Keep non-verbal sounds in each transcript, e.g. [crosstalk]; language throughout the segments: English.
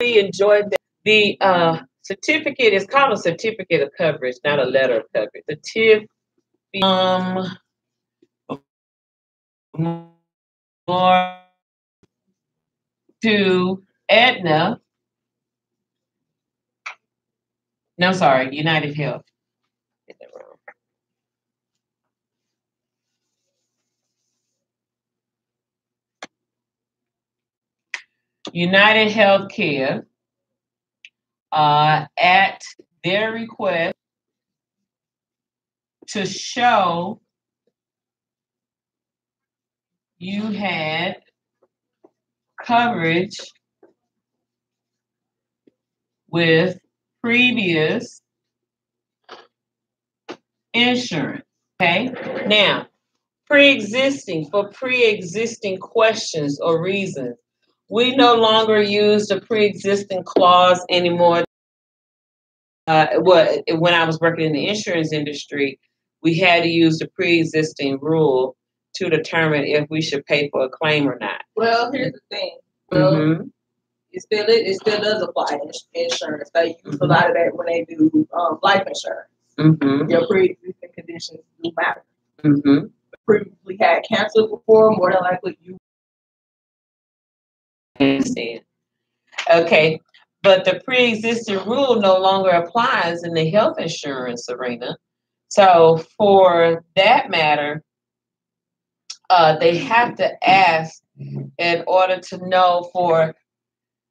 We enjoyed that. The uh, certificate is called a certificate of coverage, not a letter of coverage. The TIF, um, more to Aetna. No, sorry, United Health. United Healthcare uh, at their request to show you had coverage with previous insurance. Okay, now pre-existing for pre-existing questions or reasons we no longer use the pre-existing clause anymore. Uh, what when I was working in the insurance industry, we had to use the pre-existing rule to determine if we should pay for a claim or not. Well, here's the thing. Well, mm-hmm. it still it still does apply in insurance. They use mm-hmm. a lot of that when they do um, life insurance. Mm-hmm. Your pre-existing conditions do matter. Mm-hmm. Previously had cancer before, more than likely you understand. Okay, but the pre-existing rule no longer applies in the health insurance arena. So for that matter, uh, they have to ask in order to know for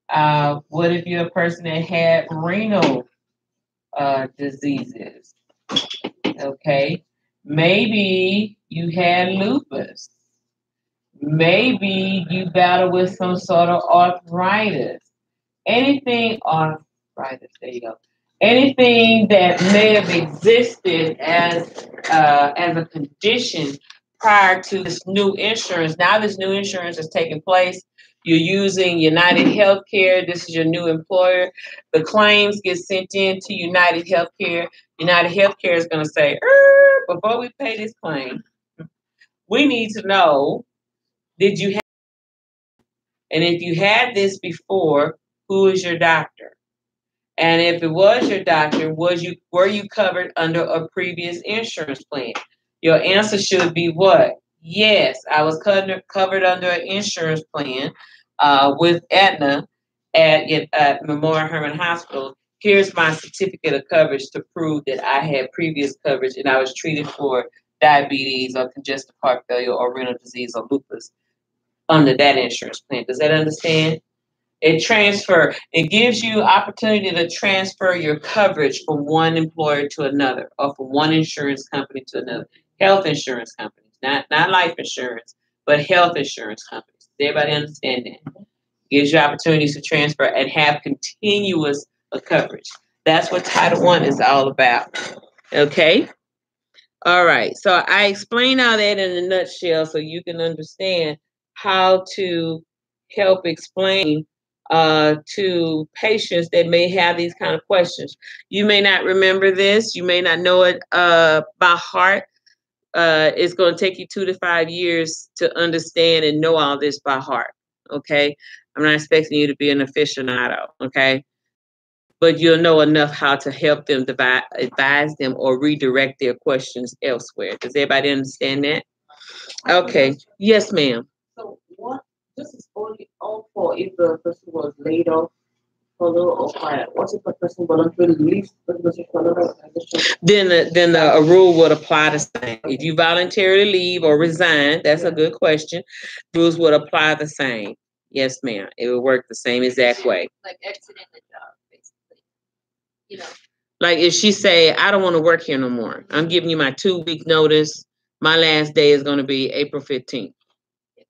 uh, what if you're a person that had renal uh, diseases? Okay, maybe you had lupus. Maybe you battle with some sort of arthritis. Anything arthritis, there you go. Anything that may have existed as uh, as a condition prior to this new insurance. Now this new insurance is taking place. You're using United Healthcare. This is your new employer. The claims get sent in to United Healthcare. United Healthcare is going to say, before we pay this claim, we need to know did you have? And if you had this before, who is your doctor? And if it was your doctor, was you were you covered under a previous insurance plan? Your answer should be what? Yes, I was covered covered under an insurance plan uh, with Aetna at, at Memorial Hermann Hospital. Here's my certificate of coverage to prove that I had previous coverage and I was treated for diabetes or congestive heart failure or renal disease or lupus under that insurance plan. Does that understand? It transfer, it gives you opportunity to transfer your coverage from one employer to another or from one insurance company to another. Health insurance companies, not not life insurance, but health insurance companies. Does everybody understand that? Gives you opportunities to transfer and have continuous coverage. That's what Title One is all about. Okay. All right. So I explain all that in a nutshell so you can understand how to help explain uh, to patients that may have these kind of questions. You may not remember this, you may not know it uh, by heart. Uh, it's going to take you two to five years to understand and know all this by heart. Okay. I'm not expecting you to be an aficionado. Okay. But you'll know enough how to help them divide, advise them or redirect their questions elsewhere. Does everybody understand that? Okay. Yes, ma'am this is only all for if the person was laid off follow or fired. What if the person voluntarily leaves the organization? Then the, then the a rule would apply the same. If you voluntarily leave or resign, that's a good question. Rules would apply the same. Yes, ma'am. It would work the same exact way. Like exiting the job, basically. You know. Like if she say, I don't want to work here no more. I'm giving you my two week notice. My last day is going to be April 15th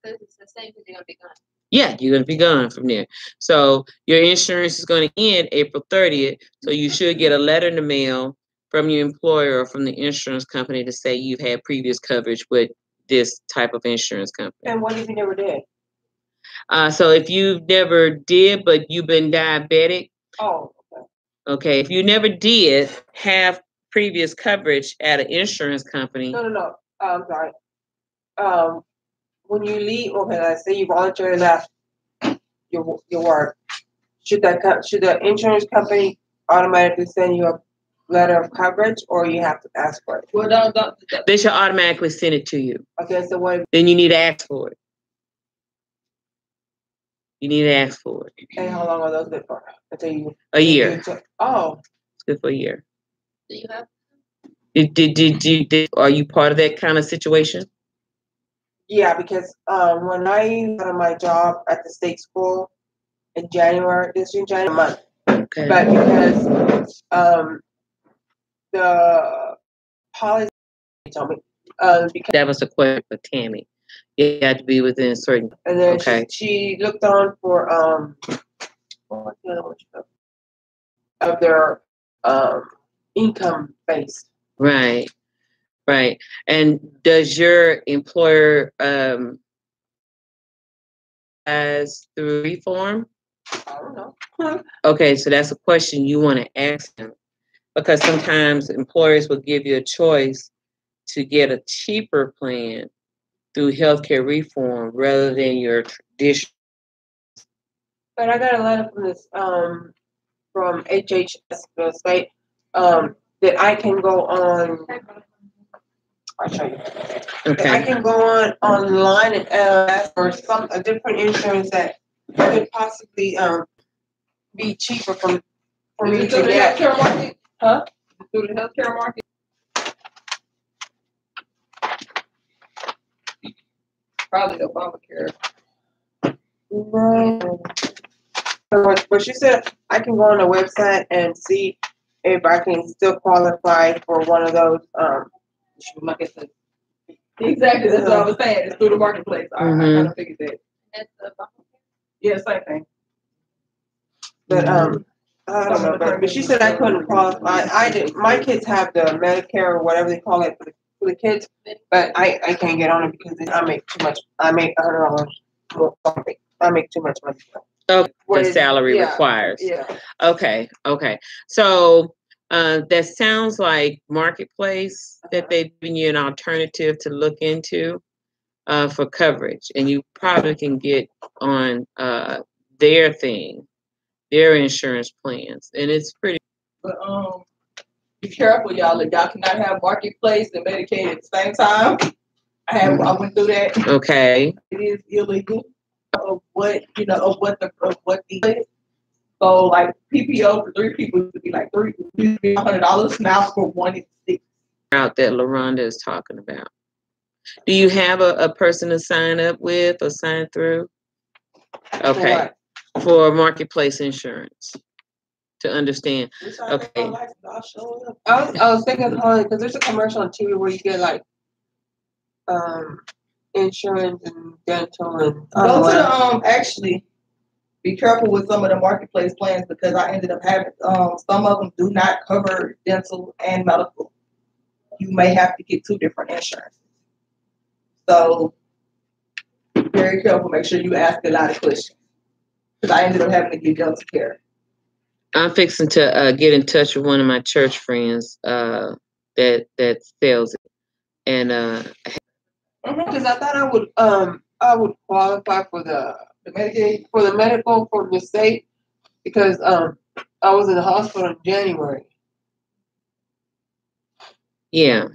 it's the same because you're going to be gone. Yeah, you're going to be gone from there. So your insurance is going to end April 30th. So you should get a letter in the mail from your employer or from the insurance company to say you've had previous coverage with this type of insurance company. And what if you never did? Uh, so if you never did, but you've been diabetic. Oh, okay. Okay. If you never did have previous coverage at an insurance company. No, no, no. I'm sorry. Um, when you leave, oh okay, let's say you voluntarily left your your work, should that co- should the insurance company automatically send you a letter of coverage, or you have to ask for it? Well, don't, don't, They should automatically send it to you. Okay, so what? Then you need to ask for it. You need to ask for it. And how long are those good for? Until you A year. you check- Oh, It's good for a year. Do you have? Did, did, did, did, did, are you part of that kind of situation? Yeah, because um, when I got my job at the state school in January, this in January month, Okay. but because um, the policy told me, uh, because That was a question for Tammy. You had to be within a certain, and then Okay. she, she looked on for um, what's the other one she looked- of their um income based. right, right. And does your employer, um, as through reform? I don't know. Okay, so that's a question you want to ask them. Because sometimes employers will give you a choice to get a cheaper plan through healthcare reform rather than your traditional. But I got a letter from this um from HHS the state um that I can go on. I'll show you. That I can go on online and uh, ask for some a different insurance that could possibly um be cheaper from for is me it through to the get. healthcare market? Huh? Through the healthcare market? Probably Obamacare. No. So But she said I can go on the website and see if I can still qualify for one of those um Like I said. Exactly, that's what I was saying, it's through the marketplace, I, I Mhm. kinda figured that, That's the yeah, same thing. But um, I don't know. But, but she said I couldn't qualify. I did. My kids have the Medicare or whatever they call it for the, for the kids, but I I can't get on it because I make too much. I make a hundred dollars. more. I make too much money. Okay, What the is- salary yeah, requires. Yeah. Okay, okay. So uh, that sounds like marketplace that they've given you an alternative to look into uh, for coverage, and you probably can get on uh, their thing, their insurance plans, and it's pretty. But, um, be careful, y'all, if y'all cannot have marketplace and Medicaid at the same time. I have, I went through that, Okay, it is illegal of what, you know, of what the, of what the. So like PPO for three people would be like three, used to be hundred dollars, now for one it's six. out that LaRonda is talking about. Do you have a, a person to sign up with or sign through? Okay, what? for marketplace insurance to understand. Okay. I was, I was thinking of calling because there's a commercial on TV where you get like um insurance and dental and I don't Go to the, um, actually, be careful with some of the marketplace plans because I ended up having, um, some of them do not cover dental and medical. You may have to get two different insurances. So, be very careful, make sure you ask a lot of questions. Cause I ended up having to get dental care. I'm fixing to uh, get in touch with one of my church friends uh, that that sells it, and uh, because I thought I would um I would qualify for the The Medicaid, for the medical for the state because um I was in the hospital in January. yeah.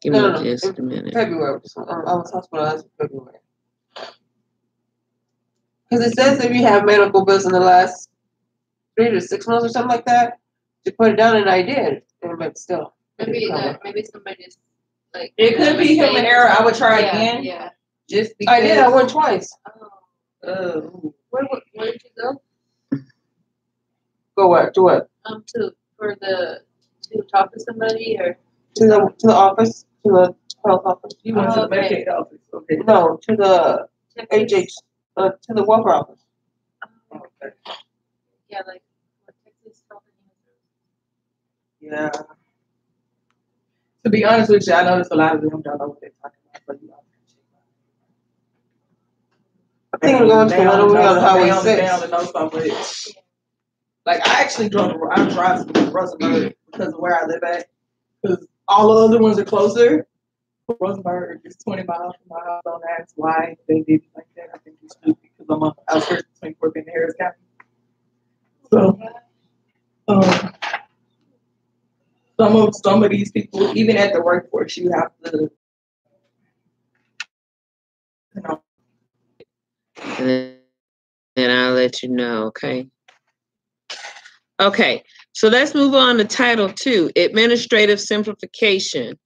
Give me No, no, no. just a minute. February. Um, I was hospitalized in February. Because it says if you have medical bills in the last three to six months or something like that, to put it down, and I did, and but still. Maybe didn't that, maybe somebody just like. it could be human error, I would try Yeah, again, Yeah. Just because. I did. I went twice. Oh, Uh, where, where, where did you go? Go what? To what? Um, to, for the, to talk to somebody or? To the to the office. To the health office. you went to the Oh, okay. Medicaid office, okay. No, to the Texas? HH. Uh, to the welfare office. Um, Okay. Yeah, like, what Texas Health Yeah. To be honest with you, I noticed a lot of them don't know what they're talking about, but you know. I think I'm going to way on Highway down, Six. down to know. Like I actually drove to I drive to Rosenberg because of where I live at. Because all the other ones are closer. Rosenberg is 20 miles from my house. Don't ask why they did it like that. I think it's stupid because I'm the outskirts between Fort Bend and Harris County. So, um, some of some of these people, even at the workforce, you have to, you know. And then, I'll let you know, okay? Okay, so let's move on to Title Two, Administrative Simplification.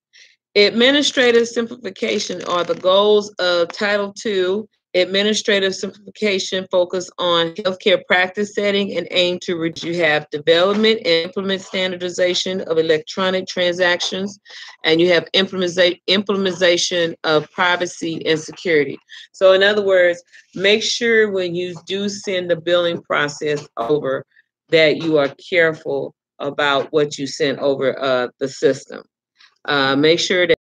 Administrative simplification are the goals of Title II. Administrative simplification focus on healthcare practice setting and aim to reduce. You have development and implement standardization of electronic transactions, and you have implementation of privacy and security. So, in other words, make sure when you do send the billing process over that you are careful about what you send over uh, the system. Uh, make sure that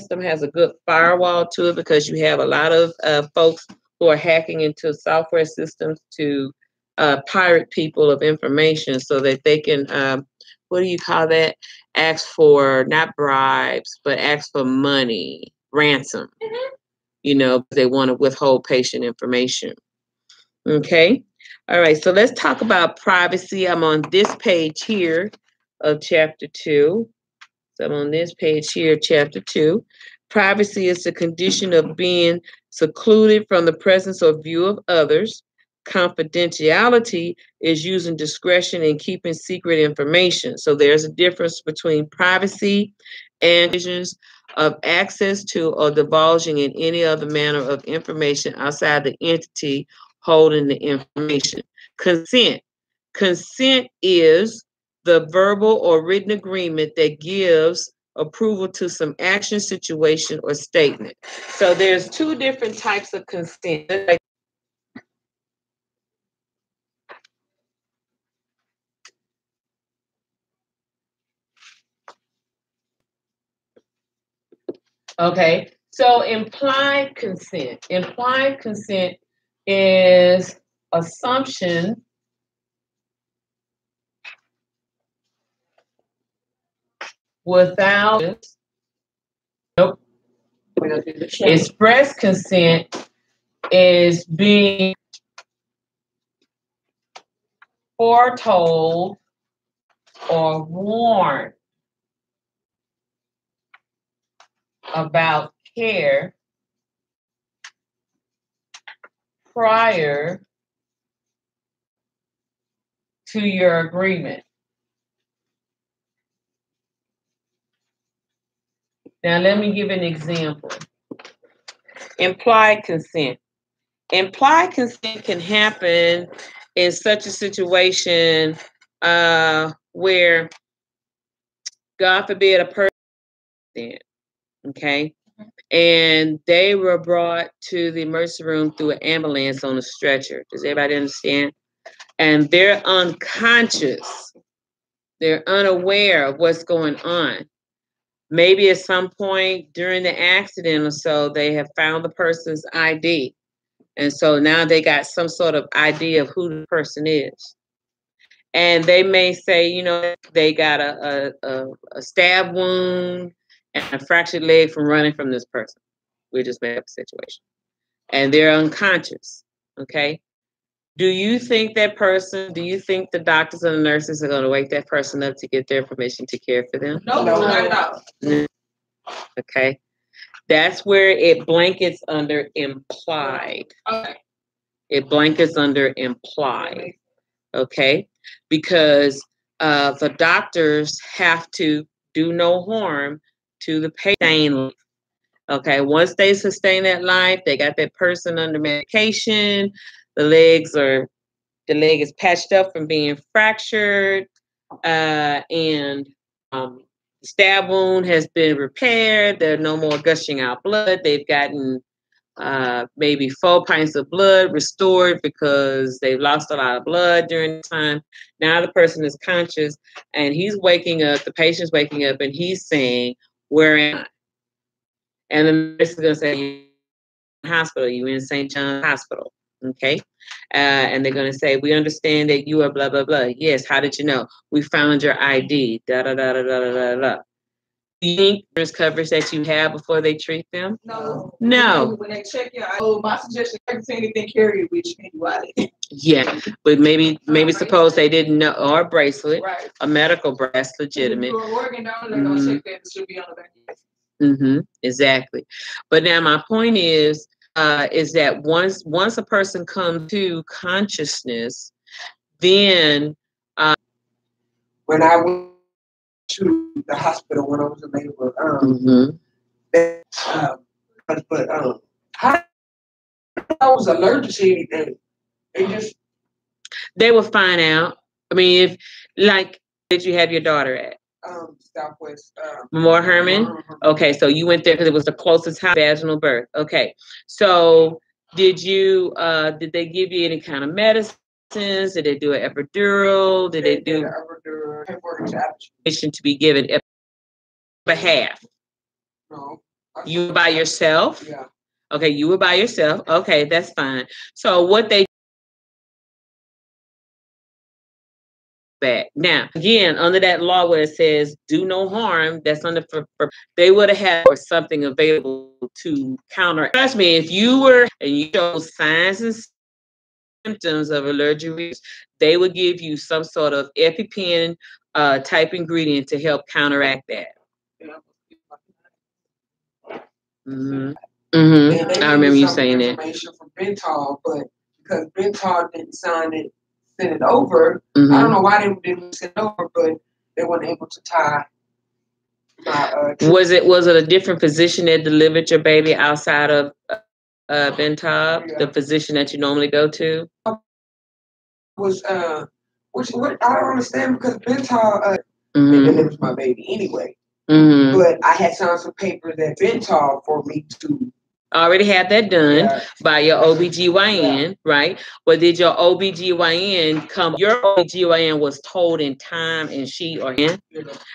system has a good firewall to it because you have a lot of uh, folks who are hacking into software systems to uh, pirate people of information so that they can, um, what do you call that? Ask for not bribes, but ask for money, ransom. Mm-hmm. You know, they want to withhold patient information. Okay. All right. So let's talk about privacy. I'm on this page here of chapter two. So on this page here, chapter two. Privacy is the condition of being secluded from the presence or view of others. Confidentiality is using discretion in keeping secret information. So there's a difference between privacy and visions of access to or divulging in any other manner of information outside the entity holding the information. Consent. Consent is the verbal or written agreement that gives approval to some action, situation, or statement. So there's two different types of consent. Okay, so implied consent. Implied consent is assumption without nope. Express consent is being foretold or warned about care prior to your agreement. Now, let me give an example. Implied consent. Implied consent can happen in such a situation uh, where, God forbid, a person, okay, and they were brought to the emergency room through an ambulance on a stretcher. Does everybody understand? And they're unconscious. They're unaware of what's going on maybe at some point during the accident or so, they have found the person's ID. And so now they got some sort of idea of who the person is. And they may say, you know, they got a, a, a stab wound and a fractured leg from running from this person. We just made up a situation. And they're unconscious. Okay. Do you think that person, do you think the doctors and the nurses are going to wake that person up to get their permission to care for them? No, no, not at all. Okay. That's where it blankets under implied. Okay. It blankets under implied. Okay. Because uh, the doctors have to do no harm to the patient. Okay. Once they sustain that life, they got that person under medication the legs are the leg is patched up from being fractured, uh, and um, the stab wound has been repaired. There's no more gushing out blood. They've gotten uh, maybe four pints of blood restored because they've lost a lot of blood during the time. Now the person is conscious and he's waking up, the patient's waking up and he's saying, Where am I? And the nurse is going to say, Hospital, you in St. John's Hospital. Okay. Uh, and they're going to say, We understand that you are blah, blah, blah. Yes. How did you know? We found your ID. Da, da, da, da, da, da, da. you think there's coverage that you have before they treat them? No. No. When they check you, I, oh, my suggestion, you anything, carry it with you anyway. Yeah, but maybe maybe suppose they didn't know or a bracelet, Right. a medical bracelet, legitimate. If you're working down, they're gonna check that, it should be on the back. Mm-hmm, exactly. But now my point is, uh, is that once once a person comes to consciousness, then When I went to the hospital when I was in labor, um, mhm, that, um, but, um, how I was allergic to anything. They just they will find out. I mean, if like, did you have your daughter at um Southwest um, Memorial Hermann? Okay, so you went there because it was the closest house vaginal birth. Okay, so did you uh did they give you any kind of medicines? Did they do an epidural? Did they do ever do establishment? permission to be given ep- behalf? No. You by yourself? Yeah. Okay, you were by yourself. Okay, that's fine. So what they back now again under that law where it says do no harm, that's under for, for they would have had or something available to counter. Trust me, if you were and you show signs and symptoms of allergic reactions, they would give you some sort of EpiPen uh, type ingredient to help counteract that. hmm hmm And they I remember you saying that. Information from Ben Taub, but because Ben Taub didn't sign it, send it over. Mhm. I don't know why they didn't send it over, but they weren't able to tie my uh, Was it was it a different physician that delivered your baby outside of uh, uh Ben Taub, the Yeah. physician that you normally go to? was uh which what I don't understand because Ben Taub uh hmm delivers my baby anyway. hmm But I had signed some papers at Ben Taub for me to Already had that done by your OBGYN, right? But did your OBGYN come? Your OBGYN was told in time and she or him?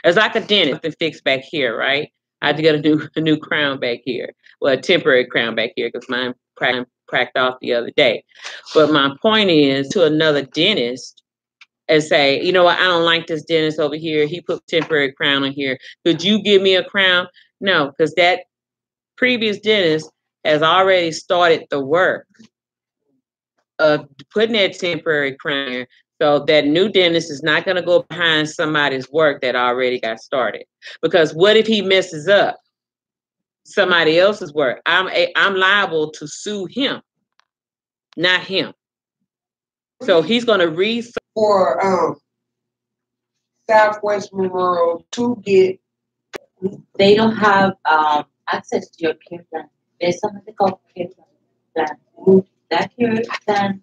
It's like a dentist to fix back here, right? I had to get a new a new crown back here. Well, a temporary crown back here because mine cracked, cracked off the other day. But my point is to another dentist and say, you know what, I don't like this dentist over here. He put temporary crown on here. Could you give me a crown? No, because that previous dentist has already started the work of putting that temporary crown here. So that new dentist is not going to go behind somebody's work that already got started. Because what if he messes up somebody else's work? I'm a, I'm liable to sue him, not him. So he's going to re for um Southwest Memorial to get they don't have um, access to your care plan. There's something called care plan. You- That care plan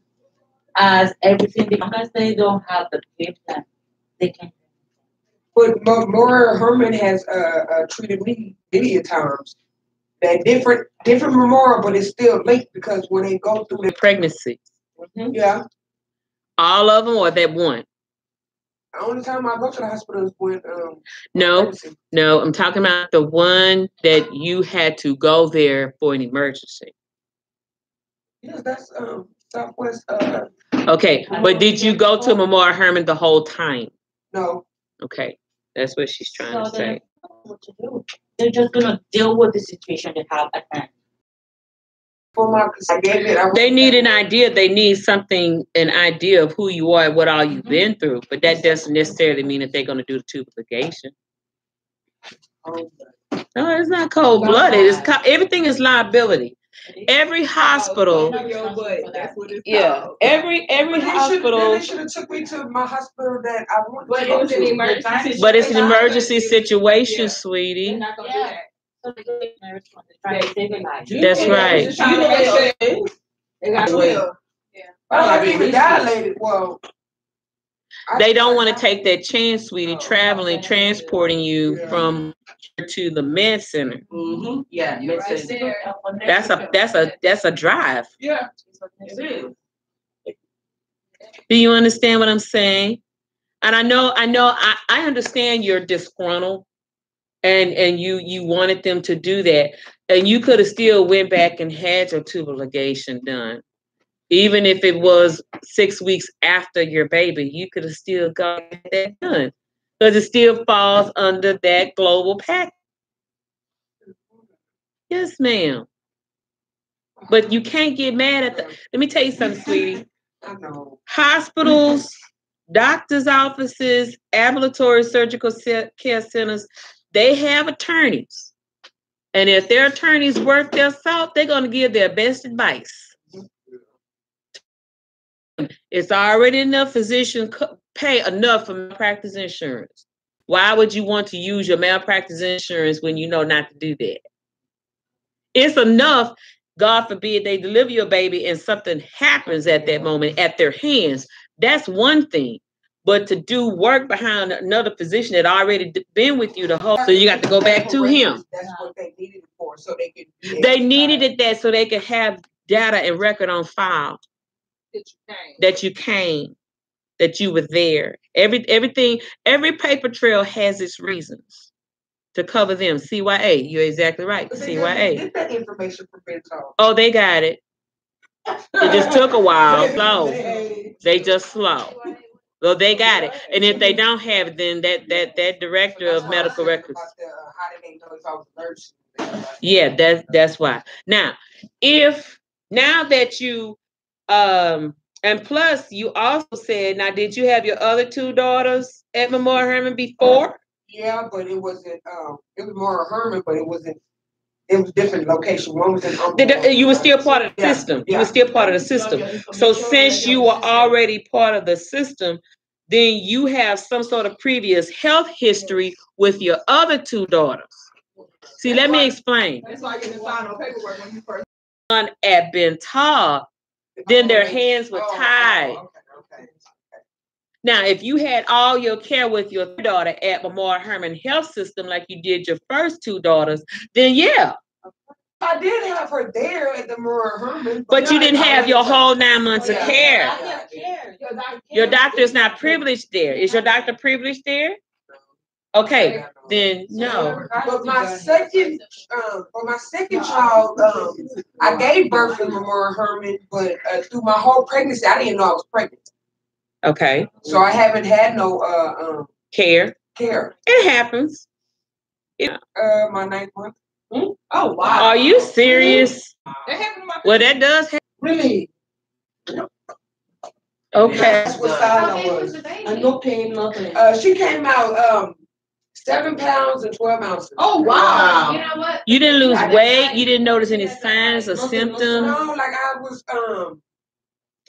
as everything, because they don't have the care plan, they can. but Memorial Hermann has uh, uh treated me many a times. That different different memorial, but it's still linked because when they go through the pregnancy. yeah. All of them or that one? The only time I go to the hospital is when um No, pregnancy. no, I'm talking about the one that you had to go there for an emergency. Yes, that's um Southwest uh Okay, but did you go to Memorial Hermann the whole time? no. Okay, that's what she's trying So to say. what to do. They're just gonna deal with the situation they have at hand. For my cause I gave it I They need an idea. They need something, an idea of who you are, and what all you've been through. But that doesn't necessarily mean that they're going to do the tubal ligation. um, No, it's not cold blooded. It's co- everything is liability. Every hospital, Know your butt, that's what it's yeah, every every But they should hospital. they should have took me to my hospital that I wanted But to it go was an to. emergency. But it's an emergency situation, sweetie. not gonna do Yeah. That. So they take their response, they try to save a life. That's You know, right. just trying to make sure They got to wait. I haven't even dilated. Well, I- They don't want to take that chance, sweetie, traveling, transporting you Yeah. from to the med center. Mm-hmm. Yeah, You're makes right sense. That's a that's a that's a drive. Yeah, it is. Do you understand what I'm saying? And I know, I know, I, I understand you're disgruntled, and and you you wanted them to do that, and you could have still went back and had your tubal ligation done, even if it was six weeks after your baby. You could have still got that done because it still falls under that global pack Yes, ma'am. But you can't get mad at the. Let me tell you something, sweetie. Hospitals, doctors' offices, ambulatory surgical care centers, they have attorneys. And if their attorneys worth their salt, they're going to give their best advice. It's already enough physician pay enough for malpractice insurance. Why would you want to use your malpractice insurance when you know not to do that? It's enough, God forbid, they deliver your baby and something happens at that moment at their hands. That's one thing. But to do work behind another position that already been with you the whole, so you got to go back to him. That's what they needed it for, so they could. They needed it that so they could have data and record on file That you came. that you came, that you were there. Every everything, every paper trail has its reasons to cover them. CYA, you're exactly right. But CYA. Get that information from Ben Taub. Oh, they got it. It just took a [laughs] while. They- Slow. They just slow. Well, they got it. And if they don't have it, then that that that director That's of medical records. the, uh, How did they know if I was a? Yeah, that's that's why. Now, if now that you um and plus you also said now did you have your other two daughters at Memorial Hermann before? Yeah, but it wasn't, um, it was more Herman, but it wasn't, it was different location. One was in. The- you were still part of the Yeah, system. You were still part of the system. So since you were already part of the system, then you have some sort of previous health history with your other two daughters. See, let me explain. That's why you didn't sign no paperwork when you first. At Ben then their hands were Oh, oh, tied. Okay, okay. Now, if you had all your care with your daughter at Memorial Hermann Health System, like you did your first two daughters, then yeah. I did have her there at the Memorial Hermann. But you didn't have your whole nine months of Yeah. care. Your doctor is not privileged there. Is your doctor privileged there? Okay, then no. But my second, um, for my second child, um, I gave birth in Memorial Hermann, but uh, through my whole pregnancy, I didn't know I was pregnant. Okay, So I haven't had no uh, um, care. care. It happens. It, Uh, my ninth month. Oh wow. Are you serious? That happened to my. Well, that does happen. Really? Okay. That's what How Sila was. was the baby? I no pain, nothing. Uh, she came out um seven pounds and twelve ounces. Oh wow. You know what? You didn't lose I didn't- weight. You didn't notice any signs or symptoms. No, like I was um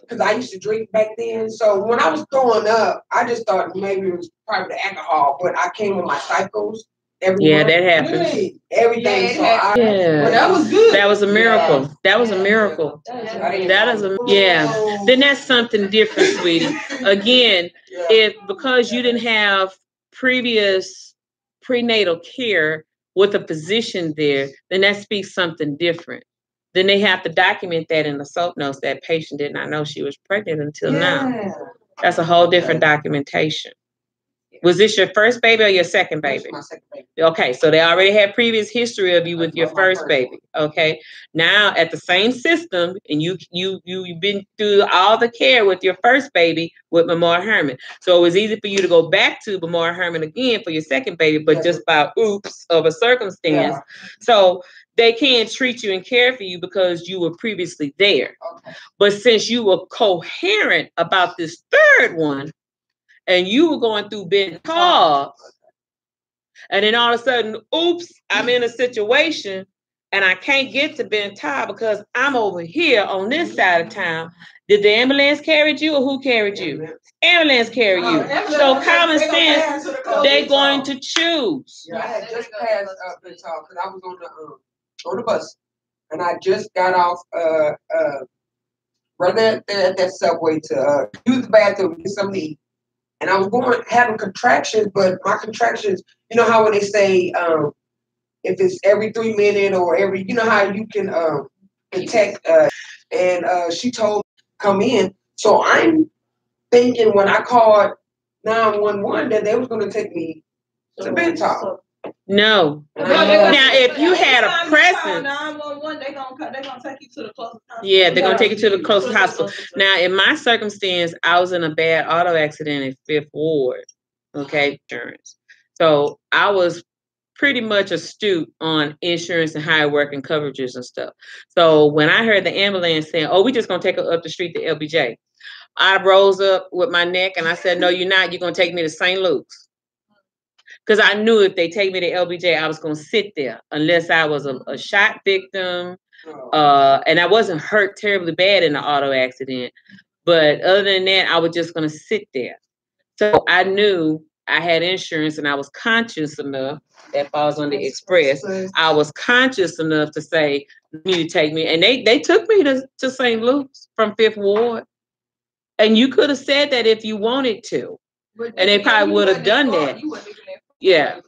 because I used to drink back then. So when I was growing up, I just thought maybe it was probably the alcohol, but I came with my cycles every Yeah, that happened. Really? everything. Yeah, so I, Yeah. Well, that was good. That was a miracle. That was a miracle. That is a yeah. Then that's something different, sweetie. Again, Yeah. if because you didn't have previous prenatal care with a physician there, then that speaks something different. Then they have to document that in the soap notes that patient did not know she was pregnant until now. That's a whole different documentation. Was this your first baby or your second baby? my second baby. Okay, so they already had previous history of you with your first first baby. Okay, now at the same system, and you you you you've been through all the care with your first baby with Memorial Hermann. So it was easy for you to go back to Memorial Hermann again for your second baby, but just by oops of a circumstance. Yeah. So they can't treat you and care for you because you were previously there. Okay. But since you were coherent about this third one, and you were going through Ben Taub, and then all of a sudden, oops, I'm in a [clears throat] situation and I can't get to Ben Taub because I'm over here on this side of town. Did the ambulance carry you or who carried you? Ambulance carried you. Oh, So common sense, pass to the closest they're going to choose. Yeah, I had just passed up and talk because I was on the um, on the bus, and I just got off uh uh right there, there at that subway to uh, use the bathroom, get something to eat, and I was going having contractions, but my contractions, you know how when they say um if it's every three minute or every, you know how you can um detect uh, and uh she told me come in, so I'm thinking when I called nine one one that they was going to take me to talk. No. And No, I- they gonna- Now, if you had a presence- call 911, gonna they gonna take you to the closest hospital. Yeah, they're gonna take you to the closest hospital. Now, in my circumstance, I was in a bad auto accident in Fifth Ward. Okay, insurance. So I was pretty much astute on insurance and how it work coverages and stuff. So when I heard the ambulance saying, "Oh, we just gonna take her up the street to LBJ," I rose up with my neck and I said, "No, you're not. You're gonna take me to St. Luke's." Because I knew if they take me to LBJ, I was gonna sit there unless I was a, a shot victim, uh, and I wasn't hurt terribly bad in the auto accident. But other than that, I was just gonna sit there. So I knew I had insurance and I was conscious enough that falls on the express. I was conscious enough to say, you need to take me. And they they took me to, to St. Luke's from Fifth Ward. And you could have said that if you wanted to. And they probably would have done that. Yeah.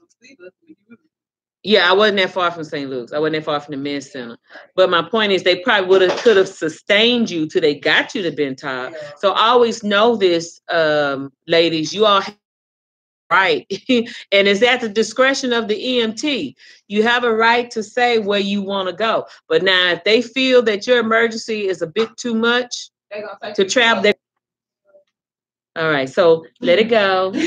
Yeah, I wasn't that far from St. Luke's. I wasn't that far from the med center. But my point is they probably would have could have sustained you till they got you to Ben Taub. So always know this, um, ladies, you all have [laughs] right. [laughs] and it's at the discretion of the EMT. You have a right to say where you want to go. But now if they feel that your emergency is a bit too much to travel, they all right, so let it go. [laughs]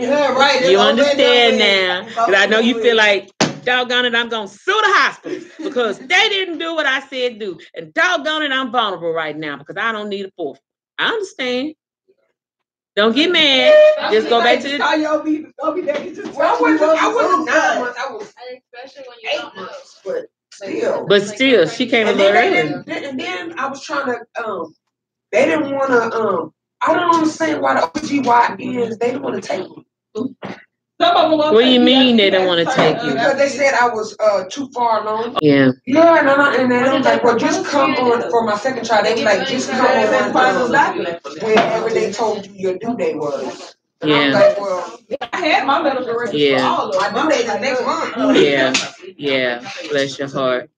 Yeah, right. You It's over and understand done now. with. Because I know you feel like, doggone it, I'm gonna sue the hospital because they didn't do what I said do. And doggone it, I'm vulnerable right now because I don't need a fourth. I understand. Don't get mad. Just go back to the Call your OB, OB daddy just Well, I wasn't, I wasn't nine months, I was especially when you eight don't months, but still. But still, she came a And little early. and then I was trying to, um, they didn't wanna, um, I don't understand why the OGYNs, they didn't wanna take me. Some of them What do you mean they don't wanna take you? Because they said I was, uh, too far along. Yeah. Yeah, and, I, and then What they was did like, well, just come on, for my second trial, they was like, just come They on, didn't final um, document. wherever they told you your due date was. And I was Yeah. like, well, I had my medical records for all of them. My due date is next month. Yeah. Yeah. Bless your heart.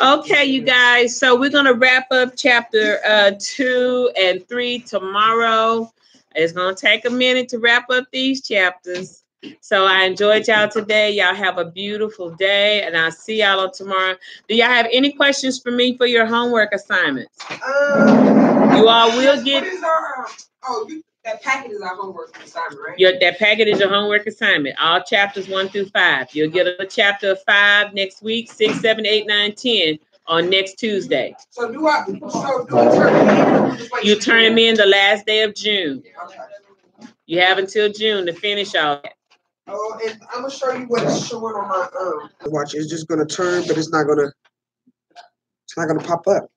Okay, you guys. So we're gonna wrap up chapter uh two and three tomorrow. It's gonna take a minute to wrap up these chapters. So I enjoyed y'all today. Y'all have a beautiful day, and I'll see y'all on tomorrow. Do y'all have any questions for me for your homework assignments? Um, You all will get our, um, oh, you, that packet is our homework assignment, right? your that packet is your homework assignment. All chapters one through five. You'll get a chapter of five next week, six, seven, eight, nine, ten on next Tuesday. So do I, so do I turn them in? or You turn them in the last day of June. Okay. You have until June to finish all that. Oh, and I'm gonna show you what it's showing on my, um. Watch, it's just gonna turn, but it's not gonna, it's not gonna pop up.